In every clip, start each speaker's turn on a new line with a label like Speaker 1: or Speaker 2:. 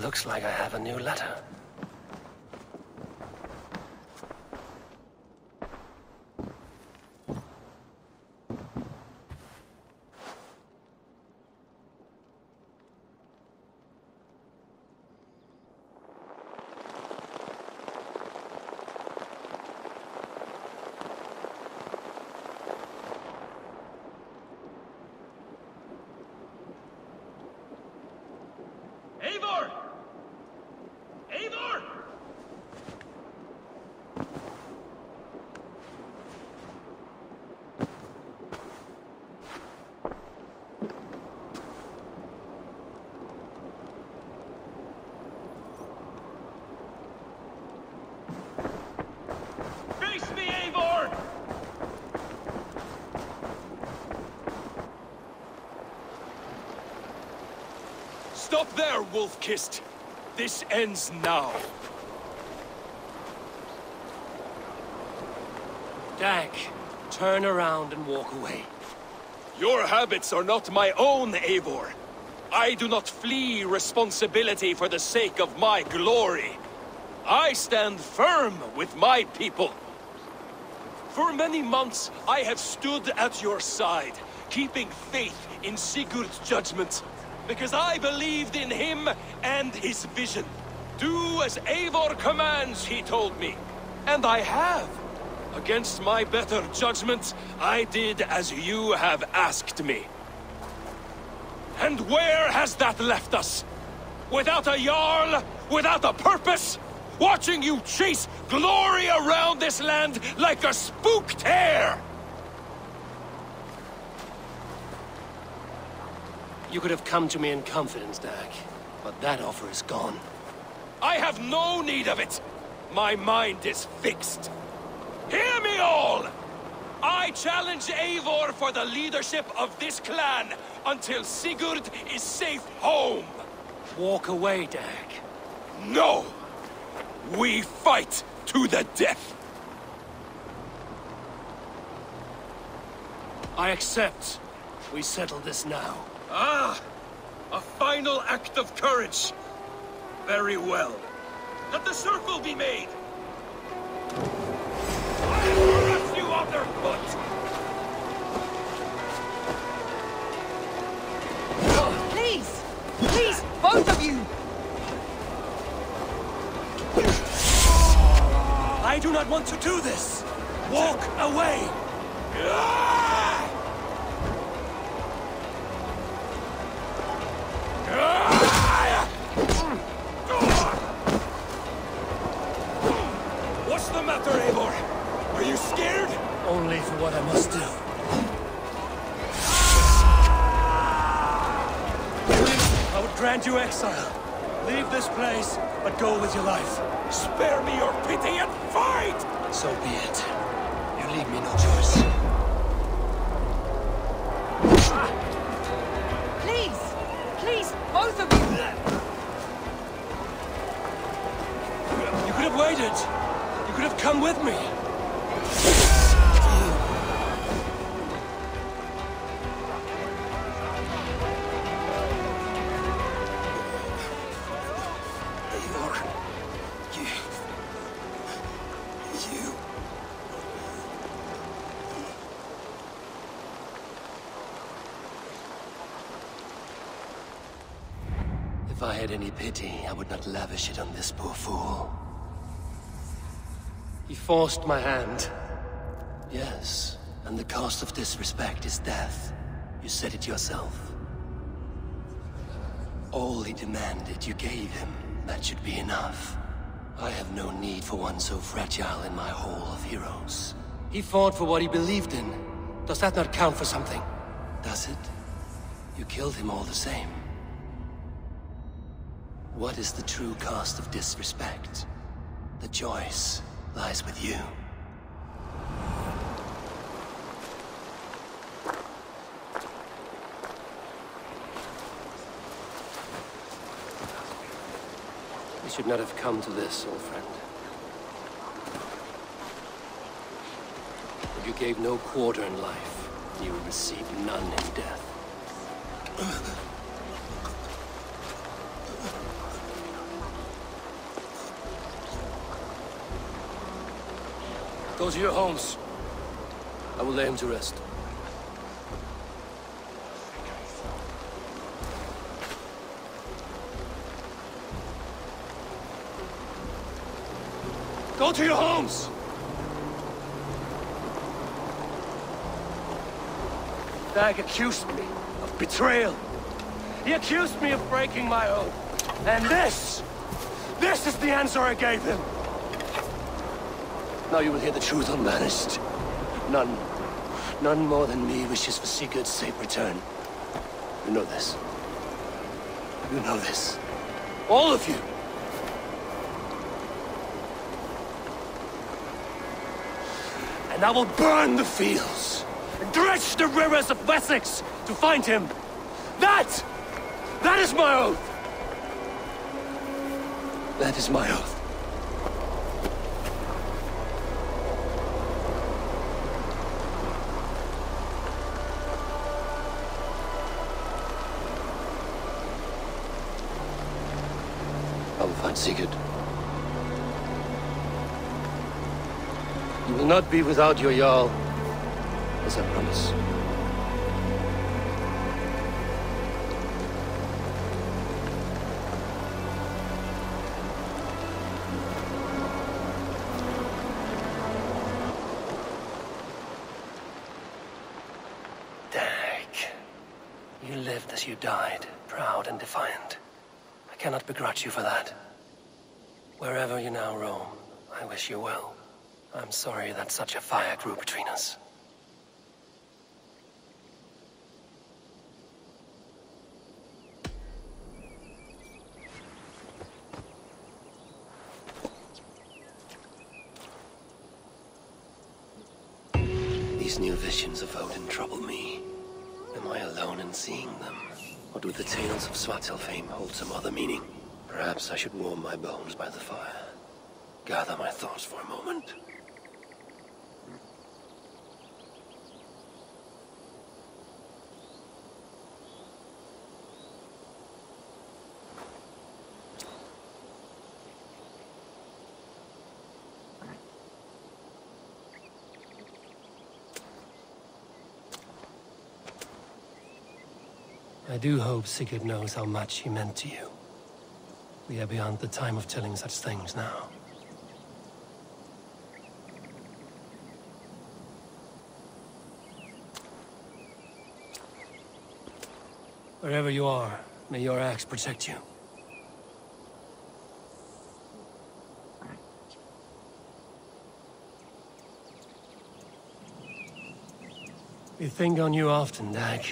Speaker 1: Looks like I have a new letter.
Speaker 2: Eivor! Eivor! Face me, Eivor!
Speaker 3: Stop there, Wolf-Kissed! This ends now.
Speaker 1: Dag, turn around and walk away.
Speaker 3: Your habits are not my own, Eivor. I do not flee responsibility for the sake of my glory. I stand firm with my people. For many months, I have stood at your side, keeping faith in Sigurd's judgment, because I believed in him and his vision. Do as Eivor commands, he told me. And I have. Against my better judgment, I did as you have asked me. And where has that left us? Without a Jarl? Without a purpose? Watching you chase glory around this land like a spooked hare!
Speaker 1: You could have come to me in confidence, Dag, but that offer is gone.
Speaker 3: I have no need of it! My mind is fixed. Hear me all! I challenge Eivor for the leadership of this clan until Sigurd is safe home!
Speaker 1: Walk away, Dag.
Speaker 3: No! We fight to the death!
Speaker 1: I accept. We settle this now.
Speaker 3: Ah! A final act of courage! Very well. Let the circle be made! I will crush you underfoot!
Speaker 4: Please! Please, both of you!
Speaker 1: I do not want to do this! Walk away!
Speaker 3: What's the matter, Eivor? Are you scared?
Speaker 1: Only for what I must do. I would grant you exile. Leave this place, but go with your life.
Speaker 3: Spare me your pity and fight!
Speaker 1: So be it. You leave me no choice. Had any pity, I would not lavish it on this poor fool. He forced my hand. Yes, and the cost of disrespect is death. You said it yourself. All he demanded, you gave him. That should be enough. I have no need for one so fragile in my hall of heroes. He fought for what he believed in. Does that not count for something? Does it? You killed him all the same. What is the true cost of disrespect? The choice lies with you. We should not have come to this, old friend. You gave no quarter in life, you will receive none in death. To your homes. I will lay him to rest. Go to your homes! Dag accused me of betrayal. He accused me of breaking my oath. And this, this is the answer I gave him. Now you will hear the truth unbanished. None, none more than me wishes for Sigurd's safe return. You know this. You know this. All of you. And I will burn the fields, and dredge the rivers of Wessex to find him. That, that is my oath. That is my oath. I will find Sigurd. You will not be without your Jarl, as I promise. I'm sorry that such a fire grew between us. These new visions of Odin trouble me. Am I alone in seeing them? Or do the tales of Svartalfheim hold some other meaning? Perhaps I should warm my bones by the fire. Gather my thoughts for a moment. I do hope Sigurd knows how much he meant to you. We are beyond the time of telling such things now. Wherever you are, may your axe protect you. We think on you often, Dag.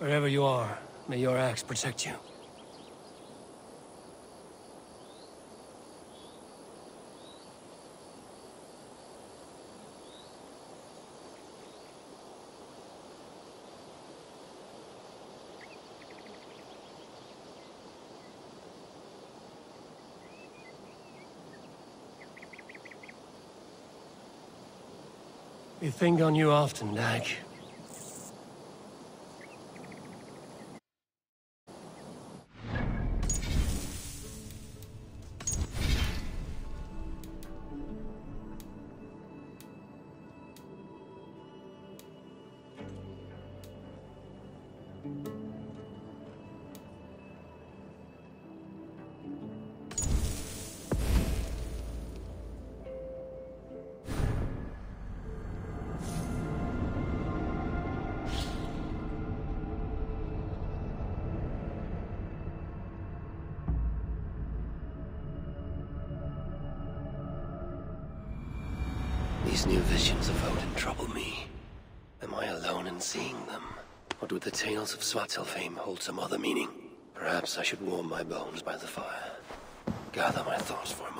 Speaker 1: Wherever you are, may your axe protect you. We think on you often, Dag. Svartalfheim hold some other meaning? Perhaps I should warm my bones by the fire. Gather my thoughts for a moment.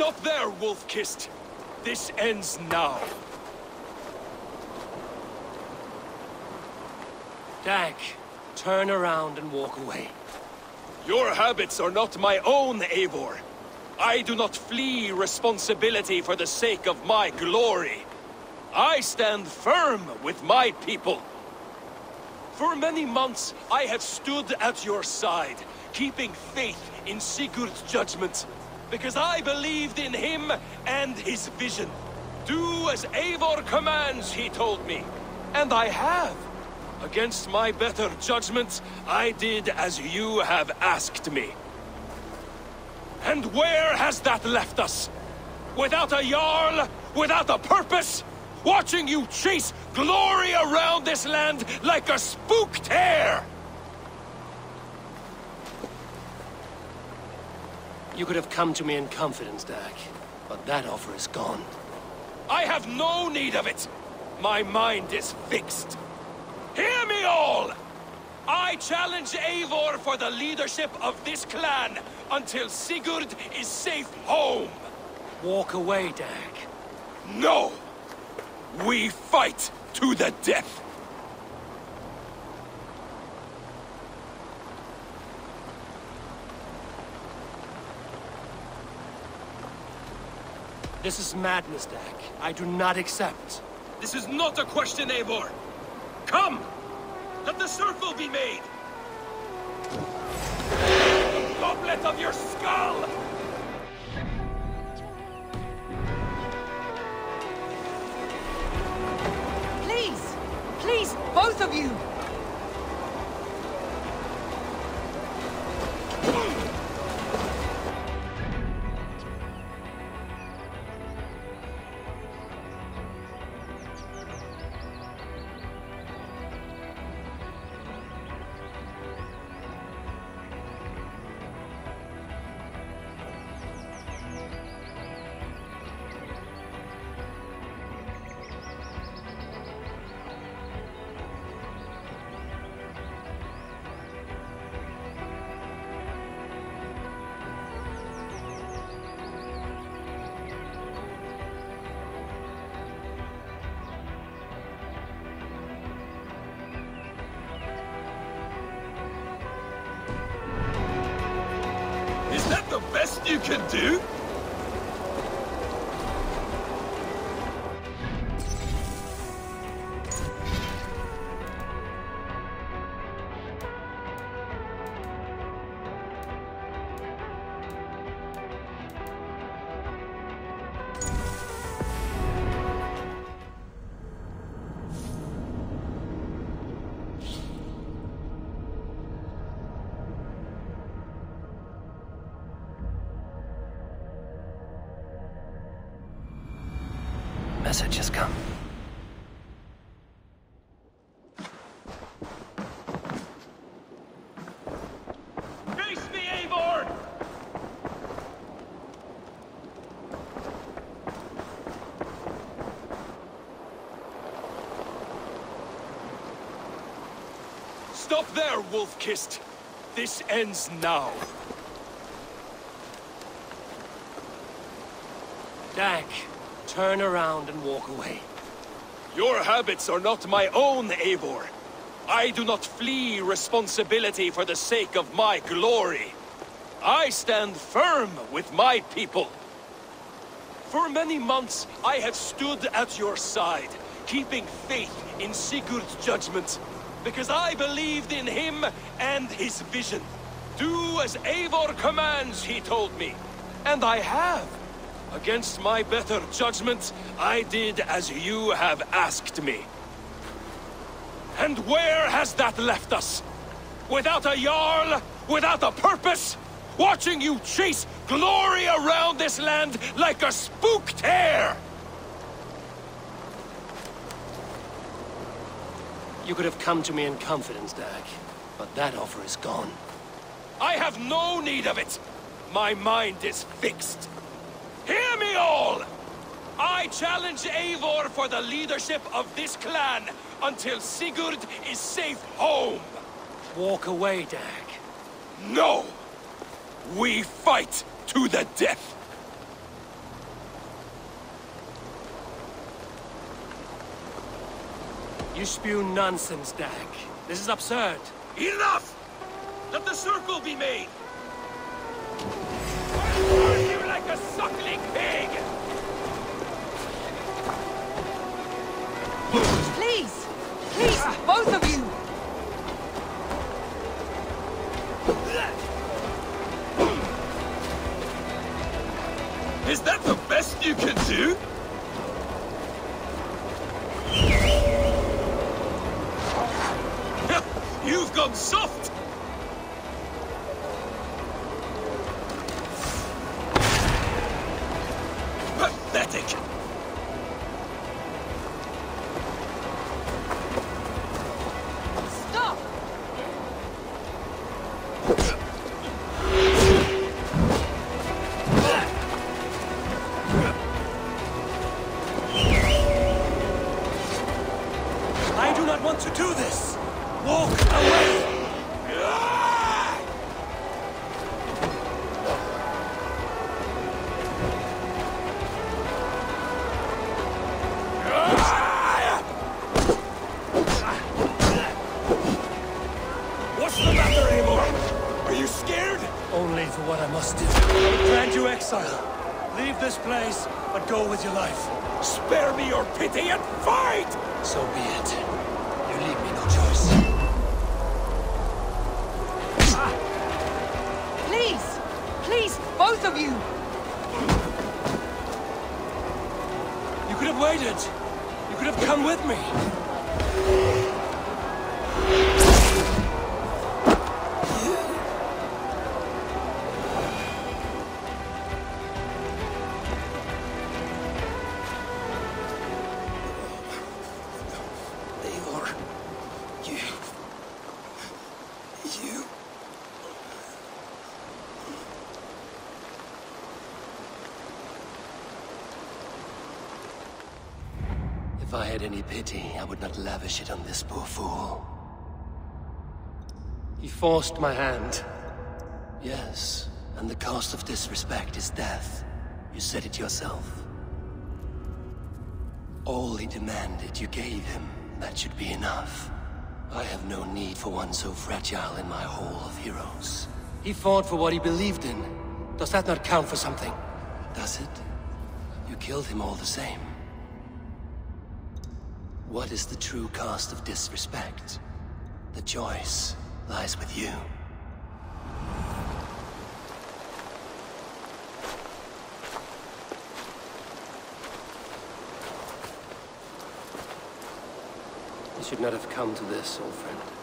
Speaker 3: Stop there, Wolf-Kissed! This ends now.
Speaker 1: Dag, turn around and walk away.
Speaker 3: Your habits are not my own, Eivor. I do not flee responsibility for the sake of my glory. I stand firm with my people. For many months, I have stood at your side, keeping faith in Sigurd's judgment, because I believed in him and his vision. Do as Eivor commands, he told me. And I have. Against my better judgment, I did as you have asked me. And where has that left us? Without a Jarl? Without a purpose? Watching you chase glory around this land like a spooked hare!
Speaker 1: You could have come to me in confidence, Dag, but that offer is gone.
Speaker 3: I have no need of it! My mind is fixed. Hear me all! I challenge Eivor for the leadership of this clan until Sigurd is safe home!
Speaker 1: Walk away, Dag.
Speaker 3: No! We fight to the death!
Speaker 1: This is madness, Dag. I do not accept.
Speaker 3: This is not a question, Eivor! Come! Let the circle be made! Goblet of your skull!
Speaker 4: Please! Please, both of you!
Speaker 3: the best you can do?
Speaker 1: Message has come.
Speaker 3: Stop there, Wolf-Kissed! This ends now.
Speaker 1: Dag, turn around and walk away.
Speaker 3: Your habits are not my own, Eivor. I do not flee responsibility for the sake of my glory. I stand firm with my people. For many months, I have stood at your side, keeping faith in Sigurd's judgment, because I believed in him and his vision. Do as Eivor commands, he told me. And I have. Against my better judgment, I did as you have asked me. And where has that left us? Without a Jarl? Without a purpose? Watching you chase glory around this land like a spooked hare!
Speaker 1: You could have come to me in confidence, Dag, but that offer is gone.
Speaker 3: I have no need of it! My mind is fixed. Hear me all! I challenge Eivor for the leadership of this clan until Sigurd is safe home.
Speaker 1: Walk away, Dag.
Speaker 3: No! We fight to the death!
Speaker 1: You spew nonsense, Dag. This is absurd.
Speaker 3: Enough! Let the circle be made! Like a suckling pig?
Speaker 4: Please! Please, both of you!
Speaker 3: Is that the best you can do? You've gone soft!
Speaker 1: Had any pity, I would not lavish it on this poor fool. He forced my hand. Yes, and the cost of disrespect is death. You said it yourself. All he demanded, you gave him. That should be enough. I have no need for one so fragile in my hall of heroes. He fought for what he believed in. Does that not count for something? Does it? You killed him all the same. What is the true cost of disrespect? The choice lies with you. You should not have come to this, old friend.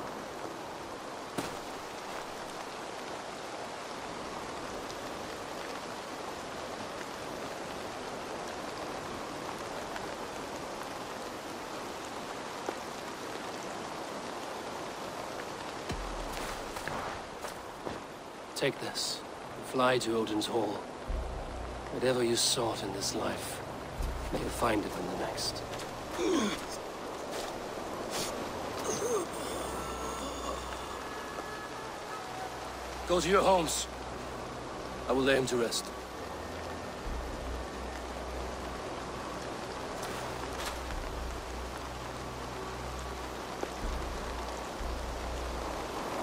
Speaker 1: Take this and fly to Odin's Hall. Whatever you sought in this life, may you find it in the next. Go to your homes. I will lay him to rest.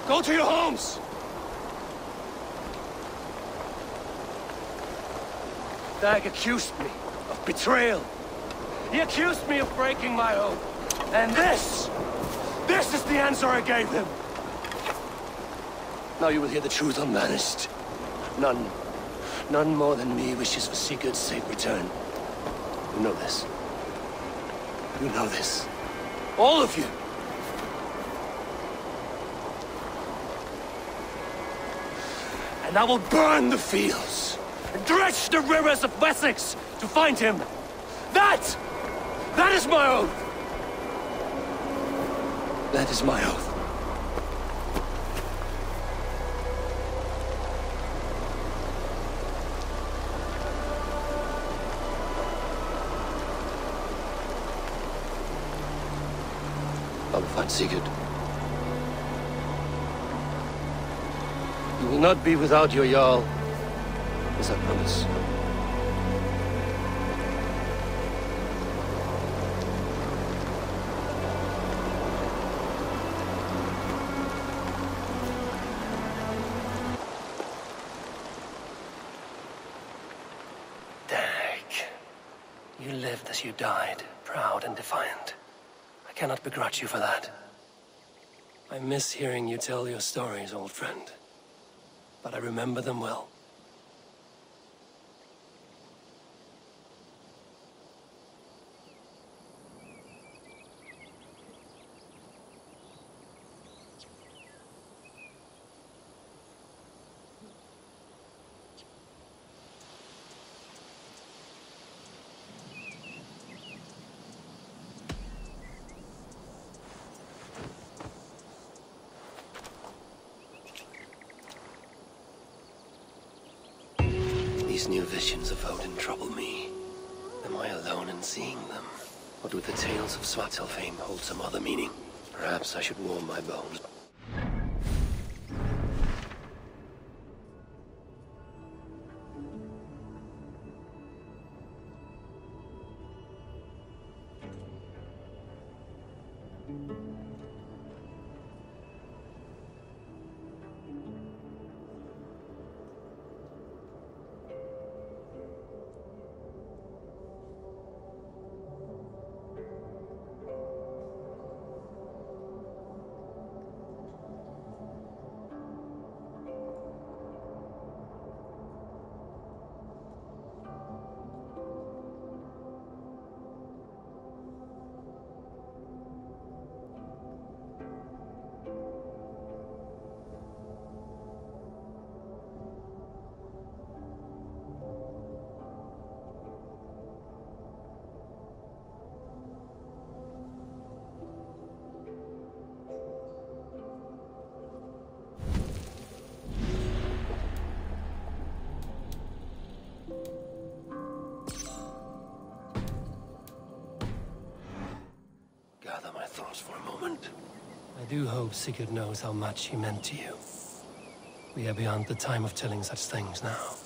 Speaker 1: Go to your homes! Dag accused me of betrayal. He accused me of breaking my oath. And this, this is the answer I gave him. Now you will hear the truth unmanaged. None, none more than me wishes for Sigurd's safe return. You know this. You know this. All of you. And I will burn the fields and dredge the rivers of Wessex to find him. That, that is my oath. That is my oath. I will find Sigurd. You will not be without your Jarl, as I promise. You lived as you died, proud and defiant. I cannot begrudge you for that. I miss hearing you tell your stories, old friend. But I remember them well. These new visions of Odin trouble me. Am I alone in seeing them? Or do the tales of Svartalfheim hold some other meaning? Perhaps I should warm my bones. Hope Sigurd knows how much he meant to you. We are beyond the time of telling such things now.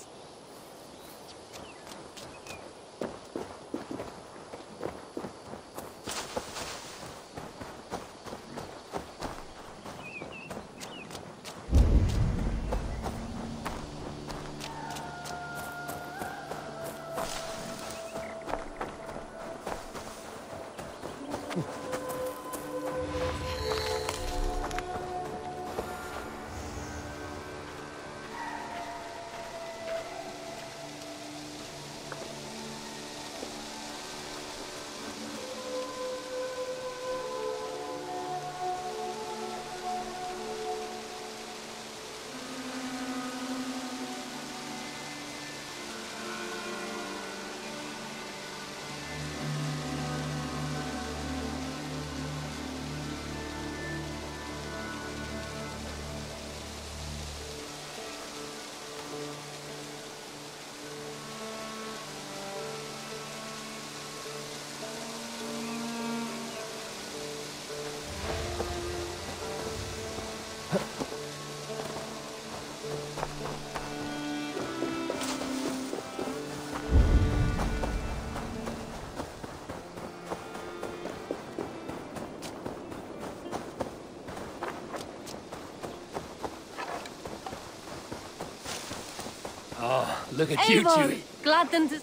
Speaker 1: Look at you
Speaker 2: Eivor,
Speaker 1: two.
Speaker 2: Gladden to...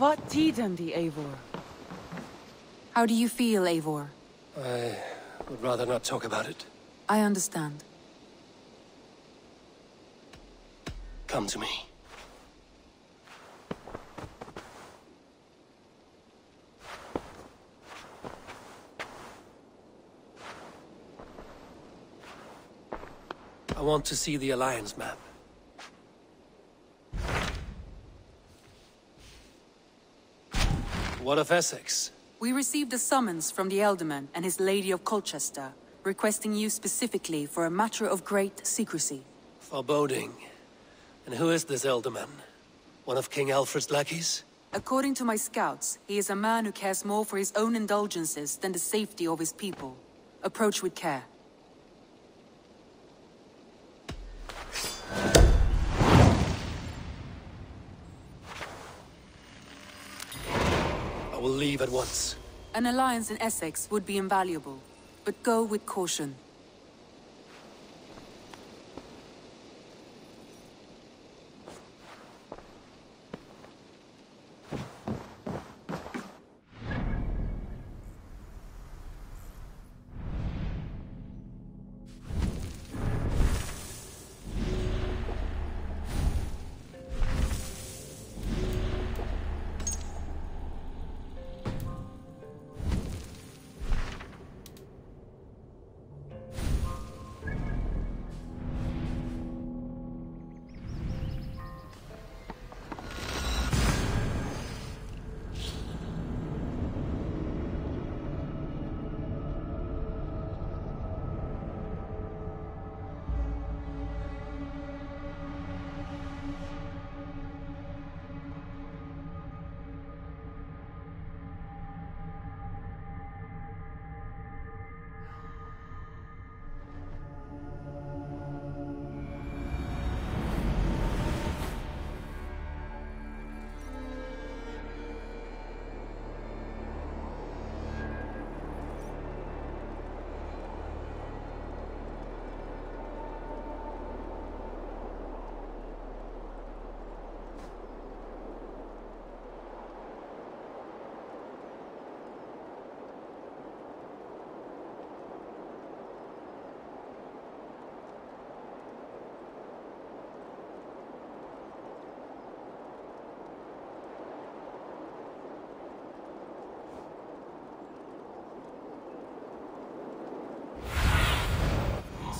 Speaker 4: What tiden the Eivor?
Speaker 2: How do you feel, Eivor?
Speaker 1: I would rather not talk about it.
Speaker 2: I understand.
Speaker 1: Come to me. I want to see the Alliance map. What of Essex?
Speaker 2: We received a summons from the Ealdorman and his Lady of Colchester, requesting you specifically for a matter of great secrecy.
Speaker 1: Foreboding. And who is this Ealdorman? One of King Alfred's lackeys?
Speaker 2: According to my scouts, he is a man who cares more for his own indulgences than the safety of his people. Approach with care.
Speaker 1: Leave at once.
Speaker 2: An alliance in Essex would be invaluable, but go with caution.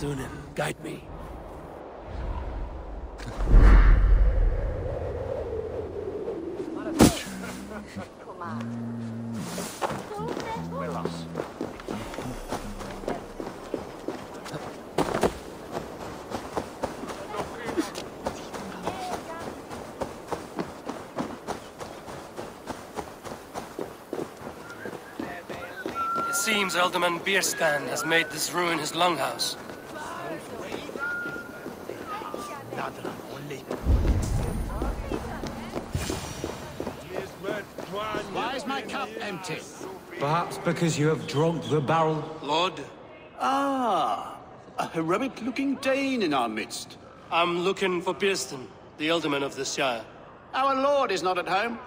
Speaker 1: Zunin, guide me. It seems Ealdorman Birstan has made this ruin his longhouse.
Speaker 5: Empty?
Speaker 6: Perhaps because you have drunk the barrel.
Speaker 1: Lord,
Speaker 5: Ah, a heroic-looking Dane in our midst.
Speaker 1: I'm looking for Birstan, the Ealdorman of the Shire.
Speaker 5: Our lord is not at home,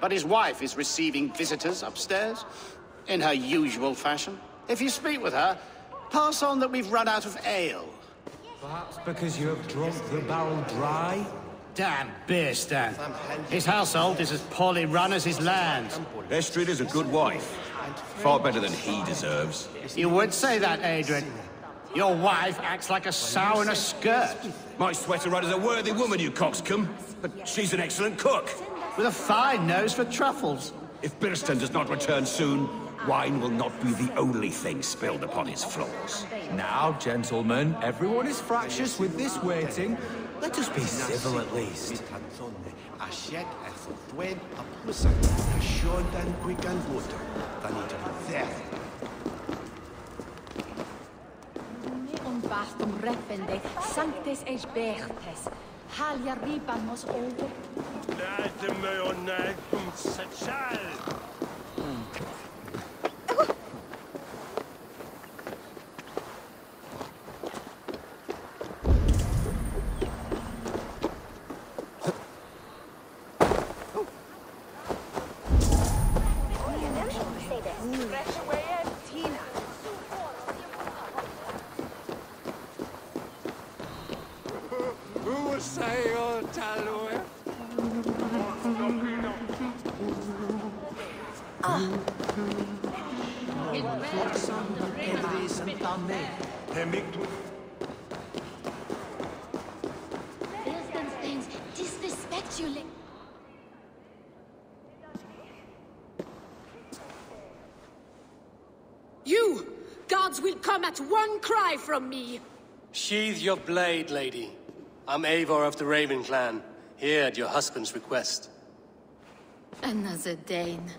Speaker 5: but his wife is receiving visitors upstairs, in her usual fashion. If you speak with her, pass on that we've run out of ale.
Speaker 6: Perhaps because you have drunk the barrel dry.
Speaker 5: Damn Birstan. His household is as poorly run as his land.
Speaker 7: Estrid is a good wife. Far better than he deserves.
Speaker 5: You would say that, Adrian. Your wife acts like a sow in a skirt,
Speaker 7: My sweater run is a worthy woman, you coxcomb. But she's an excellent cook.
Speaker 5: with a fine nose for truffles.
Speaker 7: If Birstan does not return soon, wine will not be the only thing spilled upon his floors.
Speaker 6: Now, gentlemen, everyone is fractious with this waiting. Let us be civil at least.
Speaker 8: Un vastum repende, sanctes eis bertes. Halia ribamos over. Wildensteins
Speaker 9: at one cry from me!
Speaker 1: Sheathe your blade, lady. I'm Eivor of the Raven Clan, here at your husband's request.
Speaker 9: Another Dane.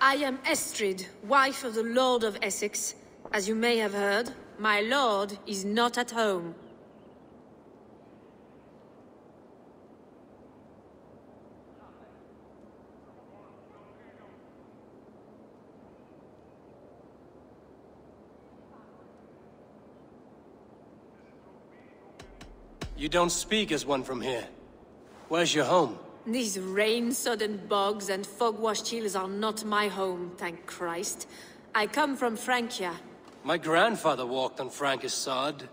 Speaker 9: I am Estrid, wife of the Lord of Essex. As you may have heard, my lord is not at home.
Speaker 1: You don't speak as one from here. Where's your home?
Speaker 9: These rain-sodden bogs and fog-washed hills are not my home, thank Christ. I come from Francia.
Speaker 1: My grandfather walked on Frankish sod.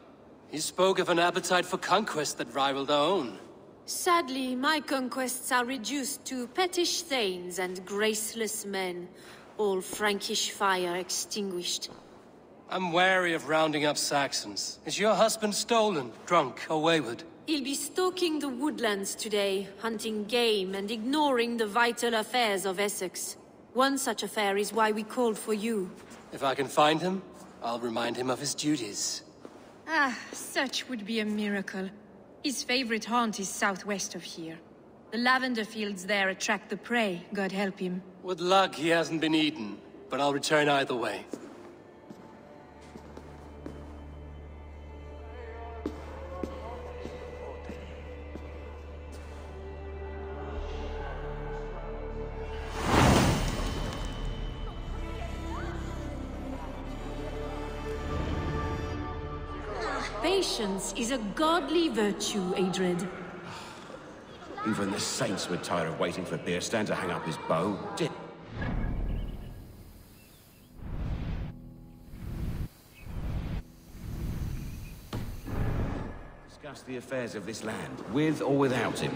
Speaker 1: He spoke of an appetite for conquest that rivaled our own.
Speaker 9: Sadly, my conquests are reduced to pettish thanes and graceless men, all Frankish fire extinguished.
Speaker 1: I'm wary of rounding up Saxons. Is your husband stolen, drunk, or wayward?
Speaker 9: He'll be stalking the woodlands today, hunting game and ignoring the vital affairs of Essex. One such affair is why we called for you.
Speaker 1: If I can find him, I'll remind him of his duties.
Speaker 10: Ah, such would be a miracle. His favorite haunt is southwest of here. The lavender fields there attract the prey, God help him.
Speaker 1: With luck, he hasn't been eaten, but I'll return either way.
Speaker 9: Patience is a godly virtue, Adred.
Speaker 7: Even the saints were tired of waiting for Birstan to hang up his bow. Di- Discuss the affairs of this land, with or without him.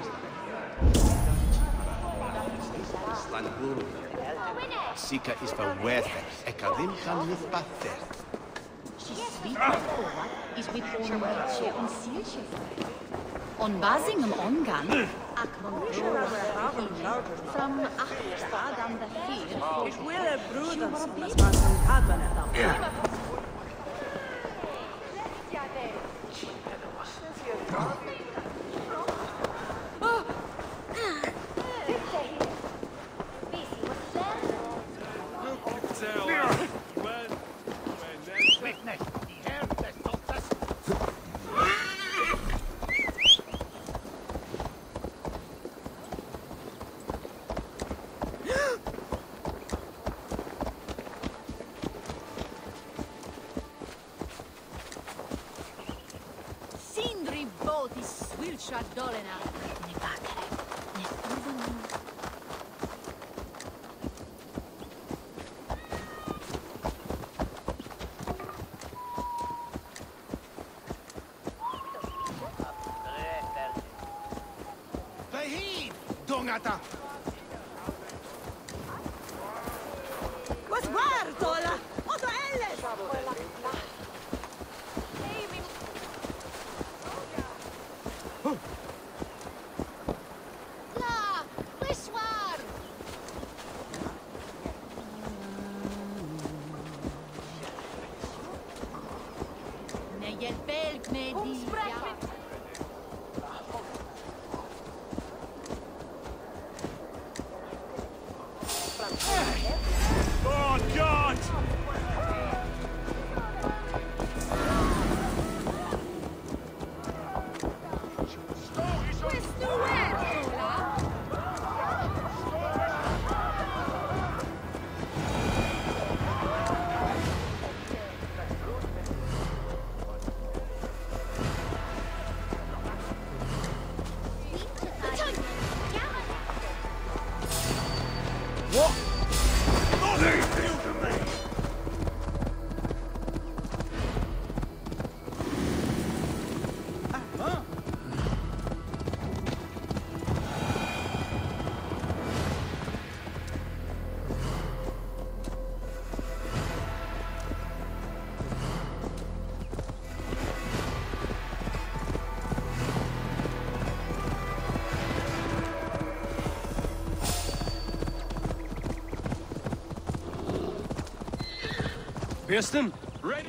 Speaker 11: Sika is verwerfd. Ik kan izbit ponurat și
Speaker 8: un sil și On basing him on gun, Akmon from Achterstad and the Fear, it will a brood
Speaker 1: Kirsten?
Speaker 3: Ready?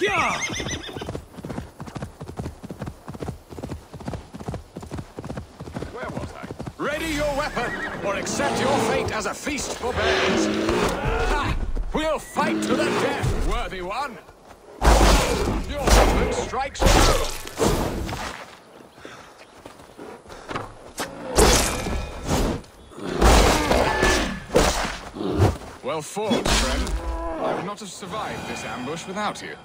Speaker 1: Yeah!
Speaker 3: Where was I? Ready your weapon, or accept your fate as a feast for bears. Ha! We'll fight to the death, worthy one. Your weapon strikes
Speaker 12: Well fought, friend. I would not have survived this ambush without you.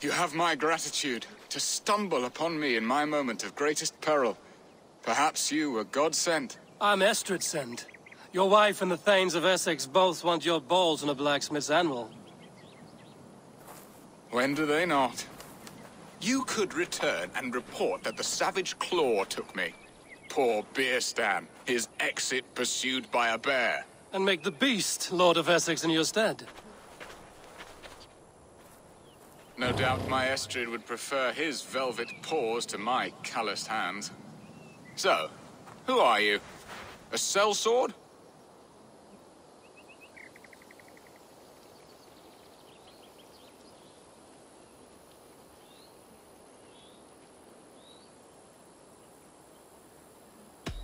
Speaker 12: You have my gratitude to stumble upon me in my moment of greatest peril. Perhaps you were God sent.
Speaker 1: I'm Estrid sent. Your wife and the Thanes of Essex both want your balls on a blacksmith's anvil.
Speaker 12: When do they not? You could return and report that the savage Claw took me. Poor Birstan, his exit pursued by a bear.
Speaker 1: And make the beast Lord of Essex in your stead.
Speaker 12: No doubt my Estrid would prefer his velvet paws to my calloused hands. So, who are you? A sellsword?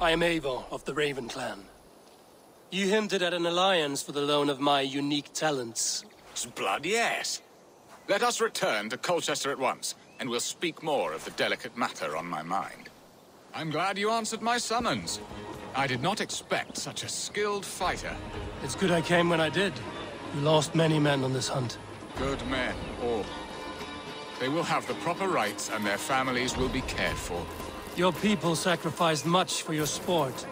Speaker 1: I am Eivor of the Raven Clan. You hinted at an alliance for the loan of my unique talents.
Speaker 12: Blood, yes. Let us return to Colchester at once, and we'll speak more of the delicate matter on my mind. I'm glad you answered my summons. I did not expect such a skilled fighter.
Speaker 1: It's good I came when I did. You lost many men on this hunt.
Speaker 12: Good men, all. They will have the proper rights, and their families will be cared for.
Speaker 1: Your people sacrificed much for your sport.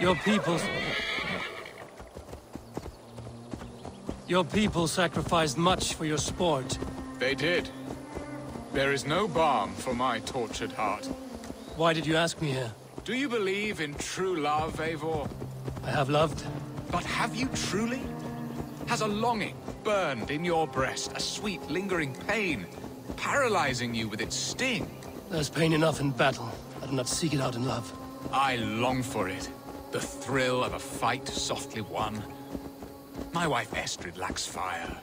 Speaker 1: Your people... Your people sacrificed much for your sport.
Speaker 12: They did. There is no balm for my tortured heart.
Speaker 1: Why did you ask me here?
Speaker 12: Do you believe in true love, Eivor?
Speaker 1: I have loved.
Speaker 12: But have you truly? Has a longing burned in your breast, a sweet, lingering pain, paralyzing you with its sting?
Speaker 1: There's pain enough in battle. I do not seek it out in love.
Speaker 12: I long for it. The thrill of a fight softly won. My wife Estrid lacks fire.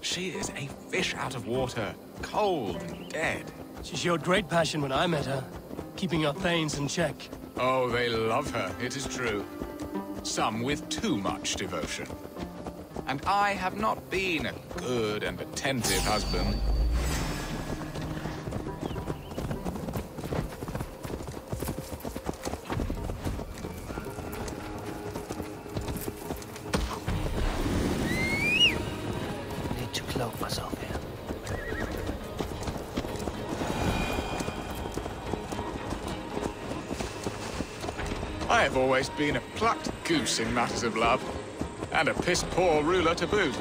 Speaker 12: She is a fish out of water, cold and dead.
Speaker 1: She showed great passion when I met her, keeping our Thanes in check.
Speaker 12: Oh, they love her, it is true. Some with too much devotion. And I have not been a good and attentive husband. Always been a plucked goose in matters of love. And a piss-poor ruler to boot.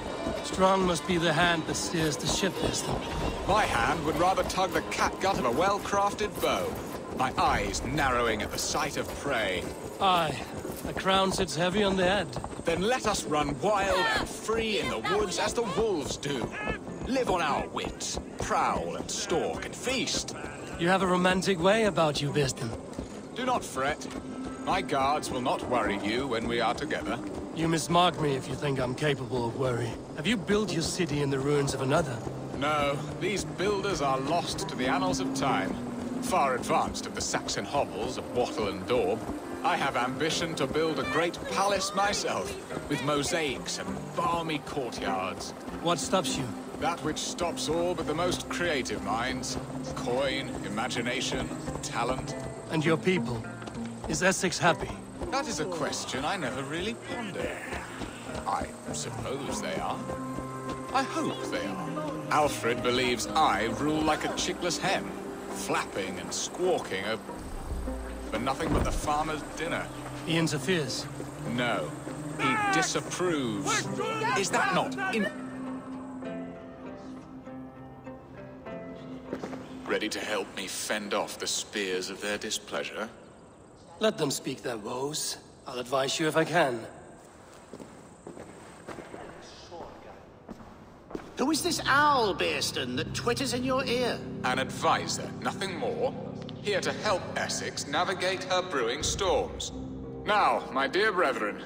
Speaker 1: Strong must be the hand that steers the ship this.
Speaker 12: My hand would rather tug the catgut of a well-crafted bow. My eyes narrowing at the sight of prey.
Speaker 1: Aye, a crown sits heavy on the head.
Speaker 12: Then let us run wild and free in the woods as the wolves do. Live on our wits, prowl and stalk and feast.
Speaker 1: You have a romantic way about you, Birstan.
Speaker 12: Do not fret. My guards will not worry you when we are together.
Speaker 1: You mismark me if you think I'm capable of worry. Have you built your city in the ruins of another?
Speaker 12: No, these builders are lost to the annals of time. Far advanced of the Saxon hovels of Wattle and Daub, I have ambition to build a great palace myself, with mosaics and balmy courtyards.
Speaker 1: What stops you?
Speaker 12: That which stops all but the most creative minds. Coin, imagination, talent.
Speaker 1: And your people? Is Essex happy?
Speaker 12: That is a question I never really pondered. I suppose they are. I hope they are. Alfred believes I rule like a chickless hen, flapping and squawking a... for nothing but the farmer's dinner.
Speaker 1: He interferes.
Speaker 12: No, he disapproves. Is that not in... ready to help me fend off the spears of their displeasure?
Speaker 1: Let them speak their woes. I'll advise you if I can.
Speaker 5: Who is this owl, Birstan, that twitters in your ear?
Speaker 12: An advisor, nothing more. Here to help Essex navigate her brewing storms. Now, my dear brethren,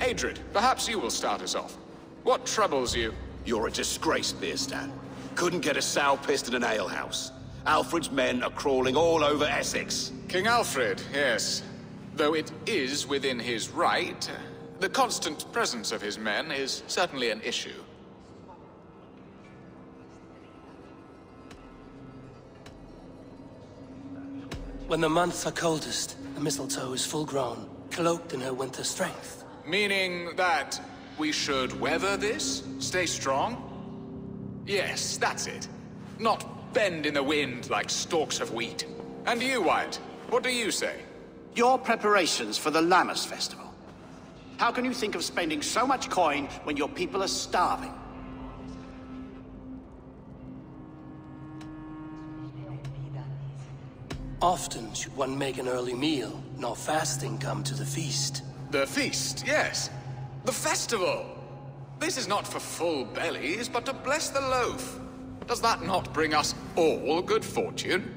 Speaker 12: Adrid, perhaps you will start us off. What troubles you?
Speaker 7: You're a disgrace, Birstan. Couldn't get a sow pissed in an alehouse. Alfred's men are crawling all over Essex.
Speaker 12: King Alfred, yes. Though it is within his right, the constant presence of his men is certainly an issue.
Speaker 1: When the months are coldest, the mistletoe is full grown, cloaked in her winter strength.
Speaker 12: Meaning that we should weather this? Stay strong? Yes, that's it. Not bend in the wind like stalks of wheat. And you, Wyatt, what do you say?
Speaker 5: Your preparations for the Lammas Festival. How can you think of spending so much coin when your people are starving?
Speaker 1: Often should one make an early meal, nor fasting come to the feast.
Speaker 12: The feast, yes. The festival! This is not for full bellies, but to bless the loaf. Does that not bring us all good fortune?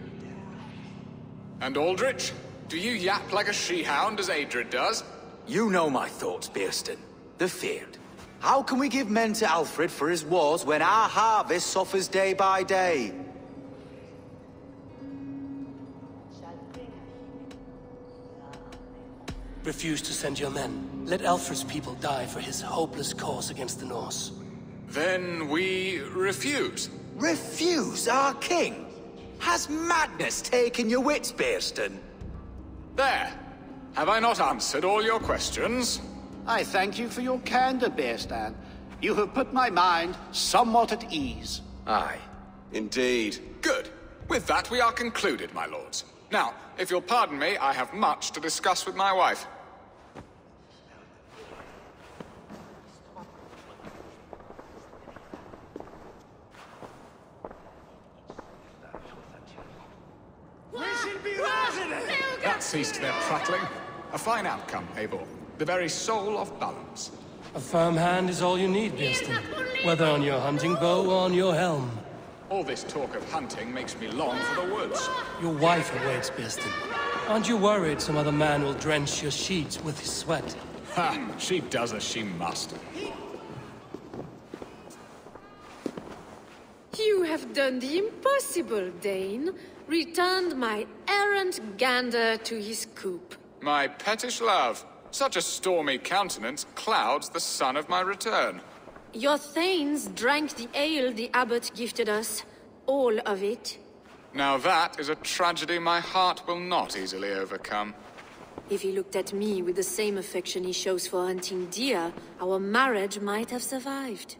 Speaker 12: And Aldrich, do you yap like a she-hound as Adrid does?
Speaker 6: You know my thoughts, Birstan. The feared. How can we give men to Alfred for his wars when our harvest suffers day by day?
Speaker 1: Refuse to send your men. Let Alfred's people die for his hopeless cause against the Norse.
Speaker 12: Then we refuse.
Speaker 6: Refuse our king? Has madness taken your wits, Birstan?
Speaker 12: There. Have I not answered all your questions?
Speaker 5: I thank you for your candor, Birstan. You have put my mind somewhat at ease.
Speaker 6: Aye.
Speaker 7: Indeed.
Speaker 12: Good. With that, we are concluded, my lords. Now, if you'll pardon me, I have much to discuss with my wife. That ceased their prattling. A fine outcome, Eivor. The very soul of balance.
Speaker 1: A firm hand is all you need, Birstan. Whether on your hunting bow or on your helm.
Speaker 12: All this talk of hunting makes me long for the woods.
Speaker 1: Your wife awaits, Birstan. Aren't you worried some other man will drench your sheets with his sweat?
Speaker 12: Ha! She does as she must.
Speaker 9: You have done the impossible, Dane. Returned my errant gander to his coop.
Speaker 12: My pettish love. Such a stormy countenance clouds the sun of my return.
Speaker 9: Your thanes drank the ale the abbot gifted us. All of it.
Speaker 12: Now that is a tragedy my heart will not easily overcome.
Speaker 9: If he looked at me with the same affection he shows for hunting deer, our marriage might have survived.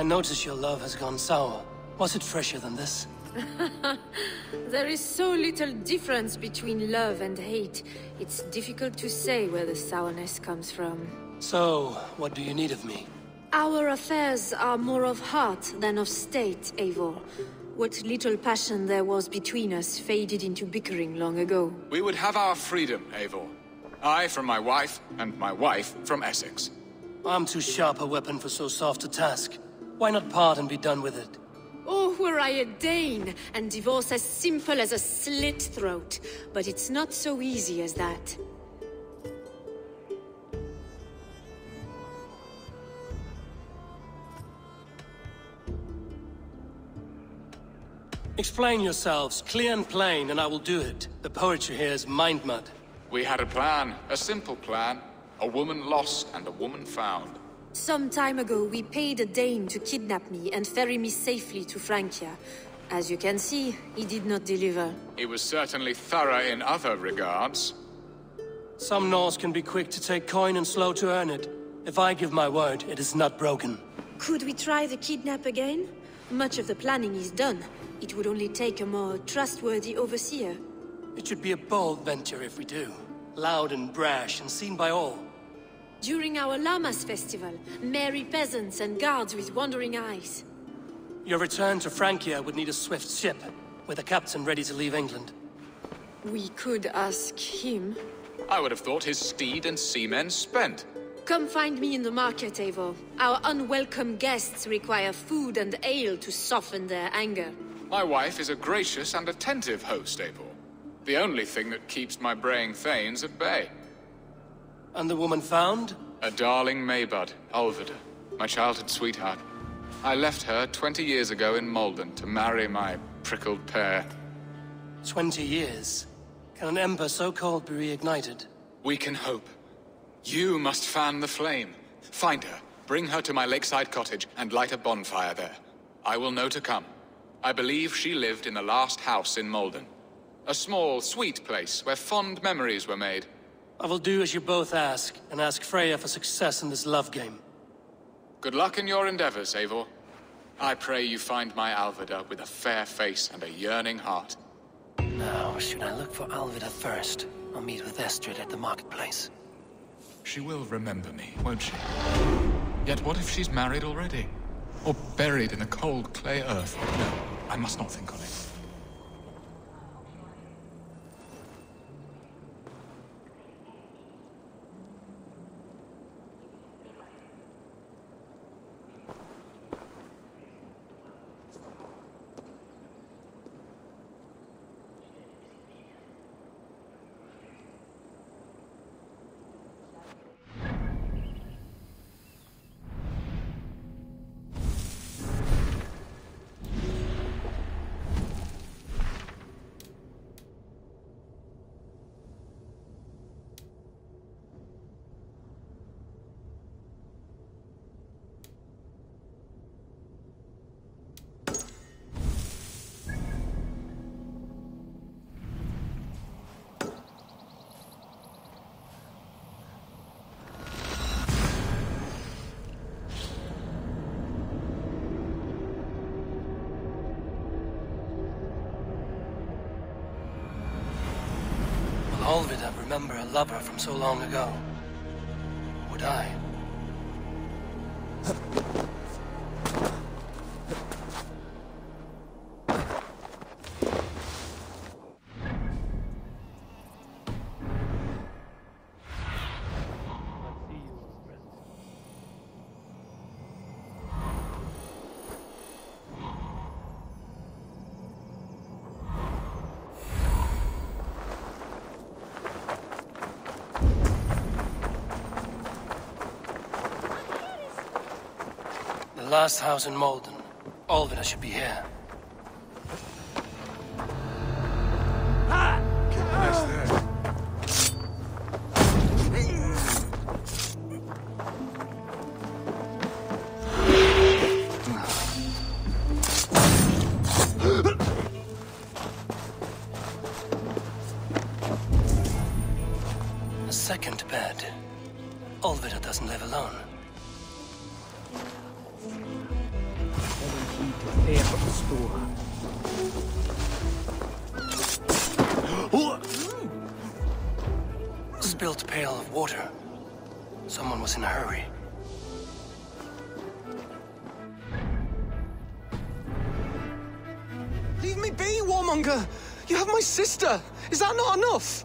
Speaker 1: I notice your love has gone sour. Was it fresher than this?
Speaker 9: there is so little difference between love and hate. It's difficult to say where the sourness comes from.
Speaker 1: So, what do you need of me?
Speaker 9: Our affairs are more of heart than of state, Eivor. What little passion there was between us faded into bickering long ago.
Speaker 12: We would have our freedom, Eivor. I from my wife, and my wife from Essex.
Speaker 1: I'm too sharp a weapon for so soft a task. Why not part and be done with it?
Speaker 9: Oh, were I a Dane, and divorce as simple as a slit throat. But it's not so easy as that.
Speaker 1: Explain yourselves, clear and plain, and I will do it. The poetry here is mind mud.
Speaker 12: We had a plan, a simple plan. A woman lost and a woman found.
Speaker 9: Some time ago, we paid a Dane to kidnap me and ferry me safely to Francia. As you can see, he did not deliver.
Speaker 12: He was certainly thorough in other regards.
Speaker 1: Some Norse can be quick to take coin and slow to earn it. If I give my word, it is not broken.
Speaker 9: Could we try the kidnap again? Much of the planning is done. It would only take a more trustworthy overseer.
Speaker 1: It should be a bold venture if we do. Loud and brash and seen by all.
Speaker 9: During our Lammas festival, merry peasants and guards with wandering eyes.
Speaker 1: Your return to Francia would need a swift ship, with a captain ready to leave England.
Speaker 9: We could ask him.
Speaker 12: I would have thought his steed and seamen spent.
Speaker 9: Come find me in the market, Eivor. Our unwelcome guests require food and ale to soften their anger.
Speaker 12: My wife is a gracious and attentive host, Eivor. The only thing that keeps my braying thanes at bay.
Speaker 1: And the woman found?
Speaker 12: A darling Maybud, Alvida, my childhood sweetheart. I left her 20 years ago in Maldon to marry my prickled pear.
Speaker 1: Twenty years? Can an ember so cold be reignited?
Speaker 12: We can hope. You must fan the flame. Find her, bring her to my lakeside cottage, and light a bonfire there. I will know to come. I believe she lived in the last house in Maldon. A small, sweet place where fond memories were made.
Speaker 1: I will do as you both ask, and ask Freya for success in this love game.
Speaker 12: Good luck in your endeavors, Eivor. I pray you find my Alvida with a fair face and a yearning heart.
Speaker 1: Now, should I look for Alvida first, or meet with Estrid at the marketplace?
Speaker 12: She will remember me, won't she? Yet what if she's married already? Or buried in the cold clay earth? No, I must not think on it.
Speaker 1: Will Olvida remember a lover from so long ago? Last house in Maldon. Olvida should be here. Spilt pail of water. Someone was in a hurry.
Speaker 13: Leave me be, Warmonger! You have my sister! Is that not enough?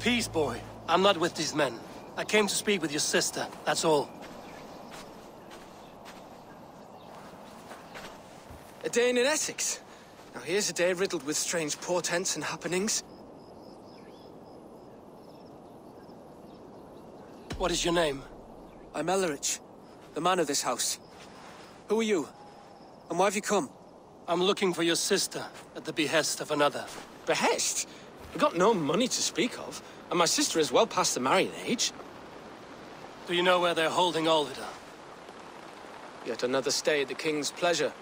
Speaker 1: Peace, boy. I'm not with these men. I came to speak with your sister, that's all.
Speaker 13: A day in Essex. Now here's a day riddled with strange portents and happenings.
Speaker 1: What is your name?
Speaker 13: I'm Ellerich, the man of this house. Who are you? And why have you come?
Speaker 1: I'm looking for your sister, at the behest of another.
Speaker 13: Behest? I've got no money to speak of, and my sister is well past the marrying age.
Speaker 1: Do you know where they're holding Alvida?
Speaker 13: Yet another stay at the King's pleasure.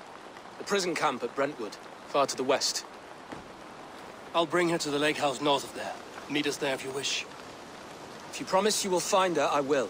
Speaker 13: The prison camp at Brentwood, far to the west.
Speaker 1: I'll bring her to the lake house north of there. Meet us there if you wish.
Speaker 13: If you promise you will find her, I will.